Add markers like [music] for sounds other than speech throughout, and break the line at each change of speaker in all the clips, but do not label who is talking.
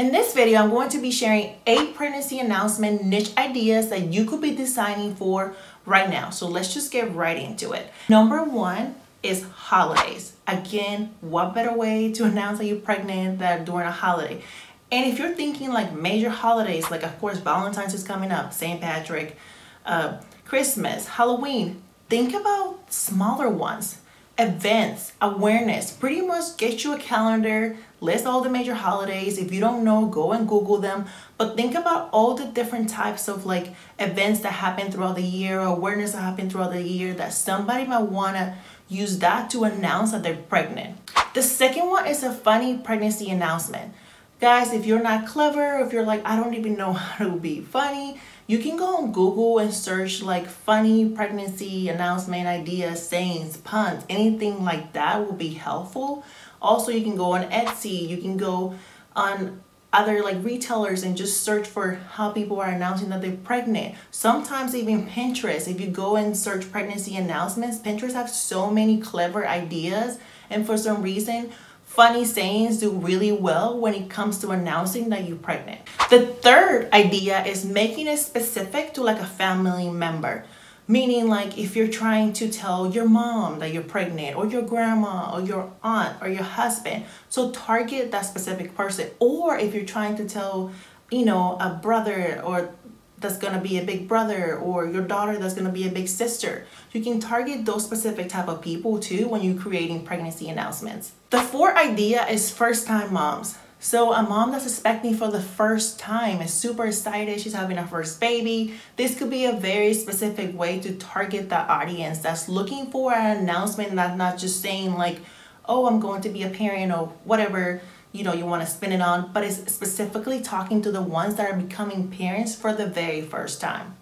In this video, I'm going to be sharing eight pregnancy announcement niche ideas that you could be designing for right now. So let's just get right into it. Number one is holidays. Again, what better way to announce that you're pregnant than during a holiday? And if you're thinking like major holidays, like of course Valentine's is coming up, St. Patrick, uh, Christmas, Halloween, think about smaller ones events, awareness. Pretty much get you a calendar, list all the major holidays. If you don't know, go and Google them. But think about all the different types of like events that happen throughout the year, awareness that happen throughout the year that somebody might want to use that to announce that they're pregnant. The second one is a funny pregnancy announcement. Guys, if you're not clever, if you're like, I don't even know [laughs] how to be funny, you can go on Google and search like funny pregnancy announcement ideas, sayings, puns, anything like that will be helpful. Also, you can go on Etsy, you can go on other like retailers and just search for how people are announcing that they're pregnant. Sometimes even Pinterest, if you go and search pregnancy announcements, Pinterest have so many clever ideas and for some reason funny sayings do really well when it comes to announcing that you're pregnant. The third idea is making it specific to like a family member. Meaning like if you're trying to tell your mom that you're pregnant or your grandma or your aunt or your husband. So target that specific person. Or if you're trying to tell, you know, a brother or that's going to be a big brother or your daughter that's going to be a big sister. You can target those specific type of people too when you're creating pregnancy announcements. The fourth idea is first time moms. So a mom that's expecting for the first time is super excited. She's having her first baby. This could be a very specific way to target the audience that's looking for an announcement that's not just saying like, oh, I'm going to be a parent or whatever you know you want to spin it on but it's specifically talking to the ones that are becoming parents for the very first time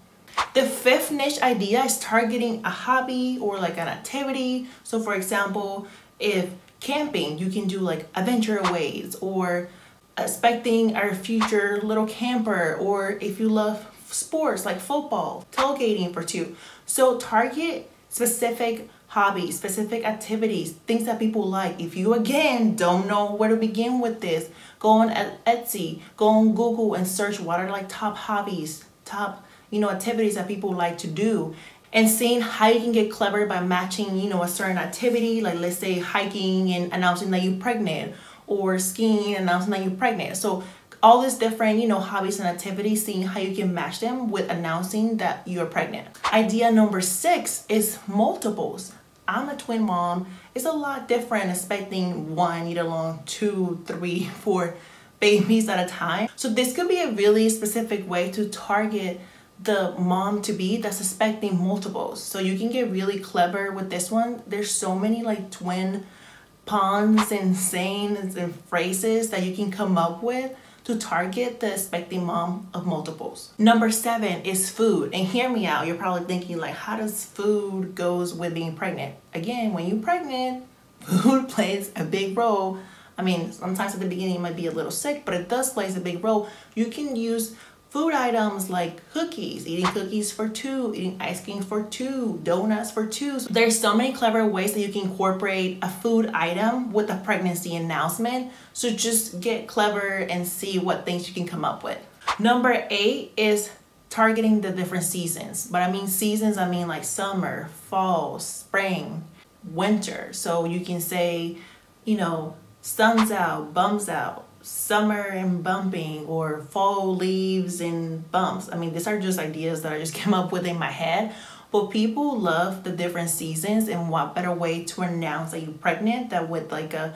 the fifth niche idea is targeting a hobby or like an activity so for example if camping you can do like adventure aways or uh, expecting our future little camper or if you love sports like football tailgating for two so target specific hobbies, specific activities, things that people like. If you again don't know where to begin with this, go on Etsy, go on Google and search what are like top hobbies, top you know activities that people like to do and seeing how you can get clever by matching you know a certain activity like let's say hiking and announcing that you're pregnant or skiing and announcing that you're pregnant so all these different, you know, hobbies and activities, seeing how you can match them with announcing that you're pregnant. Idea number six is multiples. I'm a twin mom. It's a lot different expecting one, let alone two, three, four babies at a time. So this could be a really specific way to target the mom to be that's expecting multiples. So you can get really clever with this one. There's so many like twin puns and sayings and phrases that you can come up with to target the expecting mom of multiples. Number seven is food. And hear me out, you're probably thinking like, how does food goes with being pregnant? Again, when you're pregnant, [laughs] food plays a big role. I mean, sometimes at the beginning you might be a little sick, but it does plays a big role. You can use Food items like cookies, eating cookies for two, eating ice cream for two, donuts for two. So there's so many clever ways that you can incorporate a food item with a pregnancy announcement. So just get clever and see what things you can come up with. Number eight is targeting the different seasons. But I mean seasons, I mean like summer, fall, spring, winter. So you can say, you know, sun's out, bums out, summer and bumping or fall leaves and bumps. I mean, these are just ideas that I just [laughs] came up with in my head. But people love the different seasons and what better way to announce that you're pregnant than with like a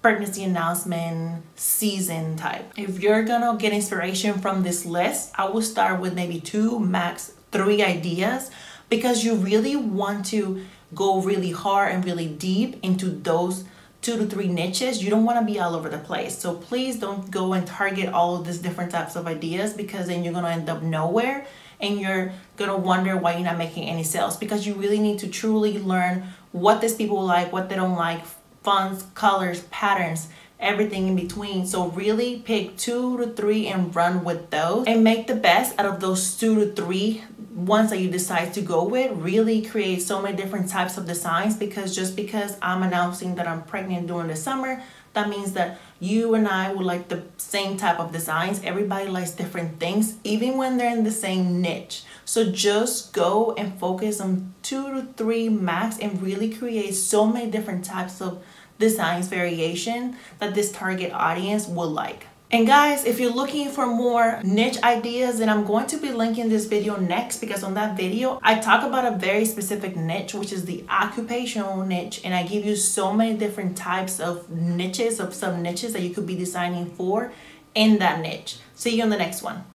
pregnancy announcement season type. If you're gonna get inspiration from this list, I will start with maybe two, max three ideas because you really want to go really hard and really deep into those two to three niches. You don't want to be all over the place. So please don't go and target all of these different types of ideas because then you're going to end up nowhere and you're going to wonder why you're not making any sales because you really need to truly learn what these people like what they don't like fonts colors patterns everything in between. So really pick two to three and run with those and make the best out of those two to three ones that you decide to go with. Really create so many different types of designs because just because I'm announcing that I'm pregnant during the summer that means that you and I would like the same type of designs. Everybody likes different things, even when they're in the same niche. So just go and focus on two to three max and really create so many different types of designs variation that this target audience will like. And guys, if you're looking for more niche ideas, then I'm going to be linking this video next because on that video, I talk about a very specific niche, which is the occupational niche. And I give you so many different types of niches, of some niches that you could be designing for in that niche. See you on the next one.